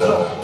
Ugh.